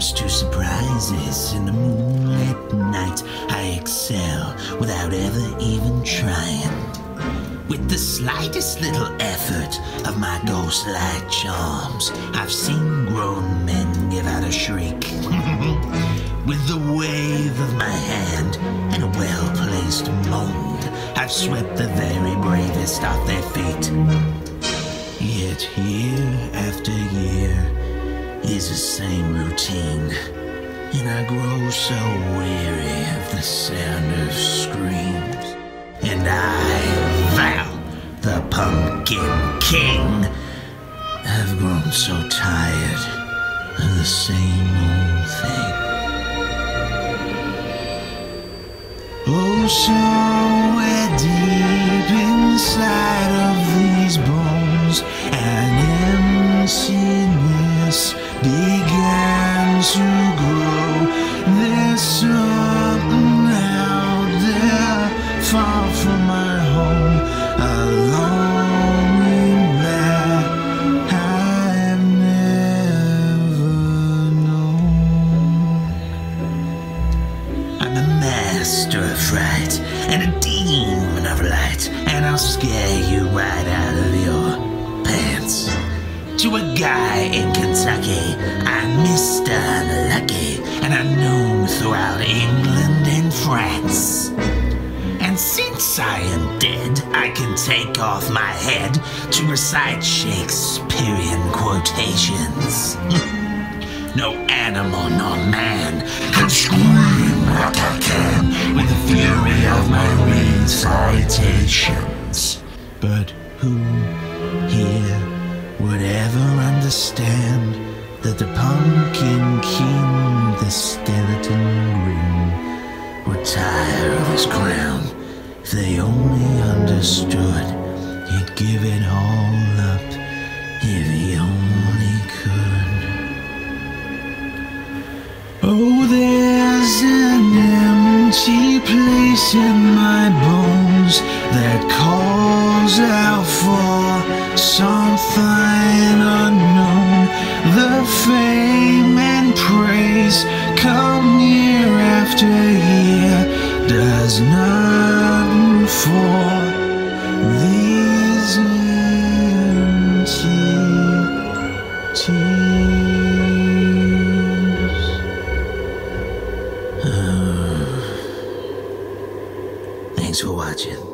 this in the moonlit night. I excel without ever even trying. With the slightest little effort of my ghost-like charms, I've seen grown men give out a shriek. With the wave of my hand and a well-placed moan, I've swept the very bravest off their feet. Yet year after year is the same routine, and I grow so weary of the sound of screams. And I vow, the Pumpkin King, have grown so tired of the same old thing. Oh, somewhere deep inside of these bones, an emptiness master of fright and a demon of light, and I'll scare you right out of your pants. To a guy in Kentucky, I'm Mr. Unlucky, and I'm known throughout England and France. And since I am dead, I can take off my head to recite Shakespearean quotations. No animal nor man can scream like I can recitations. But who here would ever understand that the Pumpkin King, the skeleton grin, would tire of his crown if they only understood he'd give it all up if he only could. Oh, there's an empty place in calls out for something unknown. The fame and praise come year after year does nothing for these empty. Thanks for watching.